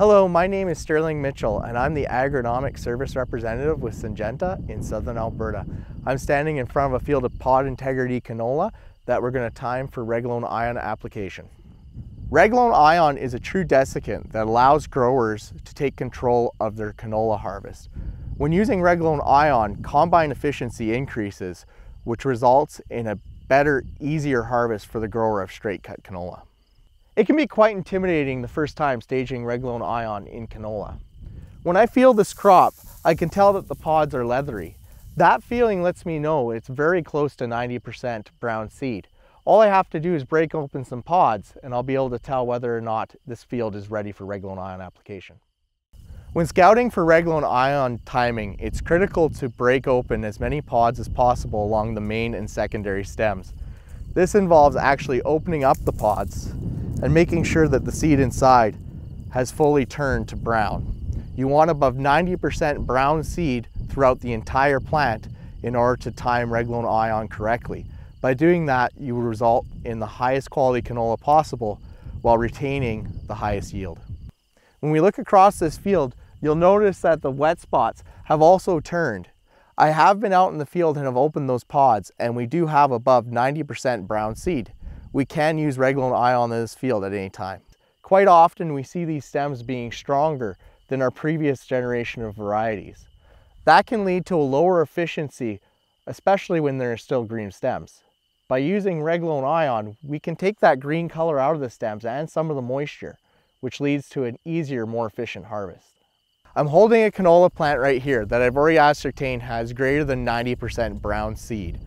Hello, my name is Sterling Mitchell and I'm the Agronomic Service Representative with Syngenta in Southern Alberta. I'm standing in front of a field of pod integrity canola that we're going to time for Reglone Ion application. Reglone Ion is a true desiccant that allows growers to take control of their canola harvest. When using Reglone Ion, combine efficiency increases, which results in a better, easier harvest for the grower of straight cut canola. It can be quite intimidating the first time staging Reglone Ion in canola. When I feel this crop, I can tell that the pods are leathery. That feeling lets me know it's very close to 90% brown seed. All I have to do is break open some pods and I'll be able to tell whether or not this field is ready for Reglone Ion application. When scouting for Reglone Ion timing, it's critical to break open as many pods as possible along the main and secondary stems. This involves actually opening up the pods and making sure that the seed inside has fully turned to brown. You want above 90% brown seed throughout the entire plant in order to time Reglone Ion correctly. By doing that, you will result in the highest quality canola possible while retaining the highest yield. When we look across this field, you'll notice that the wet spots have also turned. I have been out in the field and have opened those pods and we do have above 90% brown seed we can use Reglone Ion in this field at any time. Quite often we see these stems being stronger than our previous generation of varieties. That can lead to a lower efficiency, especially when there are still green stems. By using Reglone Ion, we can take that green color out of the stems and some of the moisture, which leads to an easier, more efficient harvest. I'm holding a canola plant right here that I've already ascertained has greater than 90% brown seed.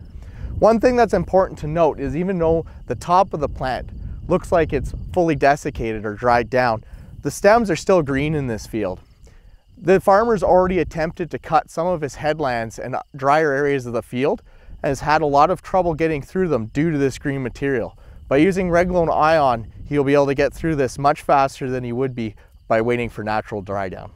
One thing that's important to note is even though the top of the plant looks like it's fully desiccated or dried down, the stems are still green in this field. The farmer's already attempted to cut some of his headlands and drier areas of the field and has had a lot of trouble getting through them due to this green material. By using Reglone Ion, he'll be able to get through this much faster than he would be by waiting for natural dry down.